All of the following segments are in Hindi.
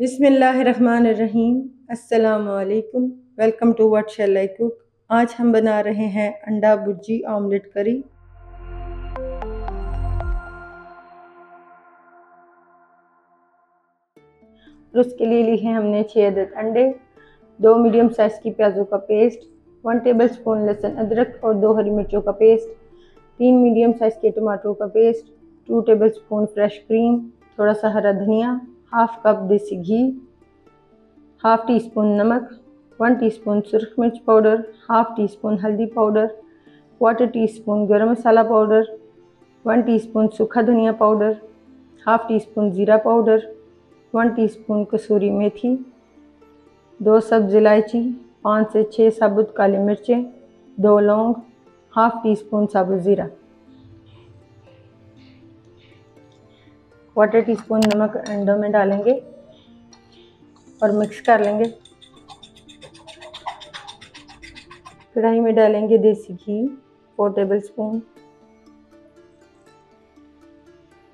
बिसमीम असलकुम welcome to what shall I cook. आज हम बना रहे हैं अंडा भुर्जी ऑमलेट करी। और उसके लिए ली है हमने छः अदद अंडे, दो मीडियम साइज़ की प्याज़ों का पेस्ट, वन टेबल स्पून लहसुन अदरक और दो हरी मिर्चों का पेस्ट, तीन मीडियम साइज़ के टमाटरों का paste, two tablespoon fresh cream, थोड़ा सा हरा धनिया हाफ़ कप देसी घी, हाफ़ टी स्पून नमक, वन टीस्पून सुरख मिर्च पाउडर, हाफ़ टी स्पून हल्दी पाउडर क्वार्टर टी स्पून गर्म मसाला पाउडर, वन टीस्पून सूखा धनिया पाउडर, हाफ़ टी स्पून ज़ीरा पाउडर, वन टीस्पून कसूरी मेथी, दो सब्ज़ इलायची, पाँच से छः साबुत काली मिर्चें, दो लौंग, हाफ़ टी स्पून साबुत ज़ीरा। क्वार्टर टी स्पून नमक अंडों में डालेंगे और मिक्स कर लेंगे। कढ़ाई में डालेंगे देसी घी फोर टेबल स्पून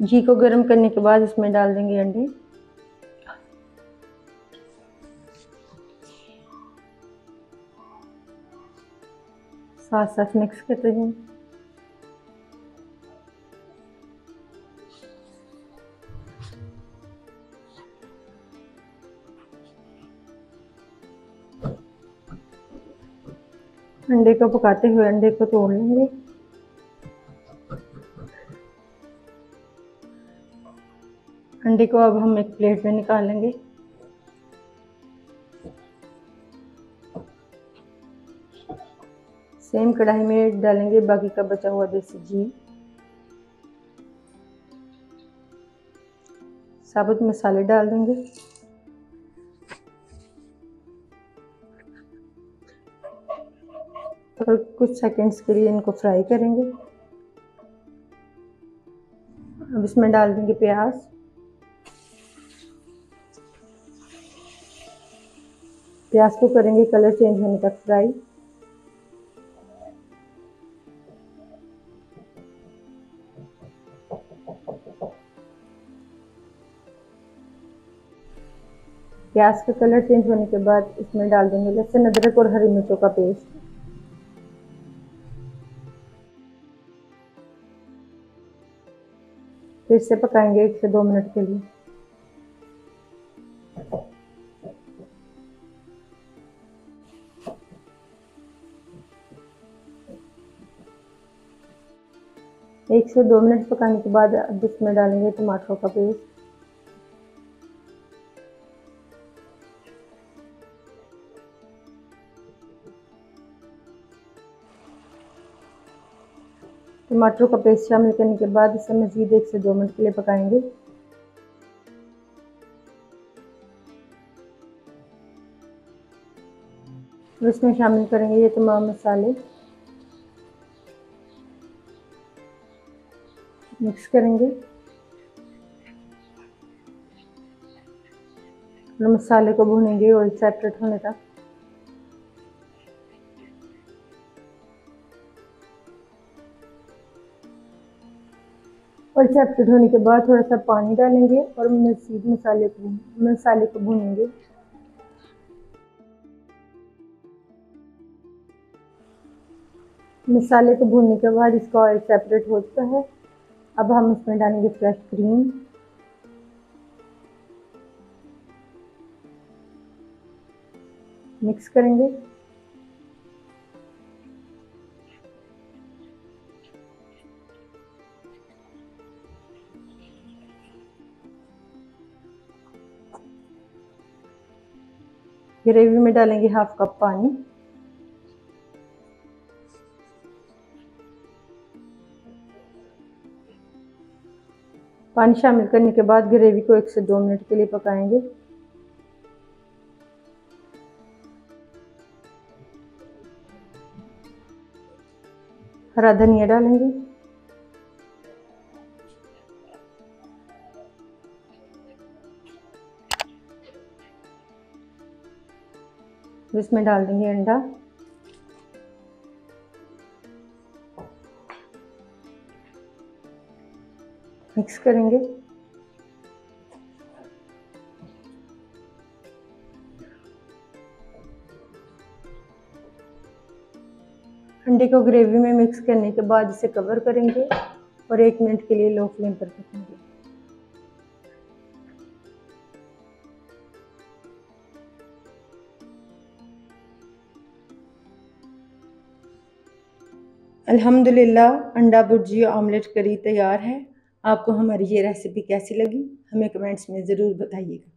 घी को गर्म करने के बाद इसमें डाल देंगे अंडे साथ साथ मिक्स करते हैं। अंडे को पकाते हुए अंडे को तोड़ लेंगे। अंडे को अब हम एक प्लेट में निकालेंगे। सेम कढ़ाई में डालेंगे बाकी का बचा हुआ देसी घी। साबुत मसाले डाल देंगे। और कुछ सेकंड्स के लिए इनको फ्राई करेंगे। अब इसमें डाल देंगे प्याज। प्याज को करेंगे कलर चेंज होने तक फ्राई प्याज का कलर चेंज होने के बाद इसमें डाल देंगे लहसुन, अदरक और हरी मिर्चों का पेस्ट फिर से पकाएँगे एक से दो मिनट के लिए। एक से दो मिनट पकाने के बाद अब इसमें डालेंगे टमाटरों का पेस्ट। टमाटरों का पेस्ट शामिल करने के बाद इसे मज़ीद एक से दो मिनट के लिए पकाएँगे। और इसमें शामिल करेंगे ये तमाम मसाले। मिक्स करेंगे। और मसाले को भूनेंगे ऑयल सेपरेट होने तक। और सेपरेट होने के बाद थोड़ा सा पानी डालेंगे और मजीद मसाले को मसाले को भूनेंगे। मसाले को भूनने के बाद इसका ऑयल सेपरेट हो चुका है। अब हम इसमें डालेंगे फ्रेश क्रीम मिक्स करेंगे। ग्रेवी में डालेंगे हाफ़ कप पानी। पानी शामिल करने के बाद ग्रेवी को एक से दो मिनट के लिए पकाएँगे। हरा धनिया डालेंगे। अब इसमें डाल देंगे अंडा। मिक्स करेंगे। अंडे को ग्रेवी में मिक्स करने के बाद इसे कवर करेंगे और एक मिनट के लिए लो फ्लेम पर रखेंगे। अल्हम्दुलिल्लाह, अंडा भुर्जी ऑमलेट करी तैयार है। आपको हमारी ये रेसिपी कैसी लगी? हमें कमेंट्स में ज़रूर बताइएगा।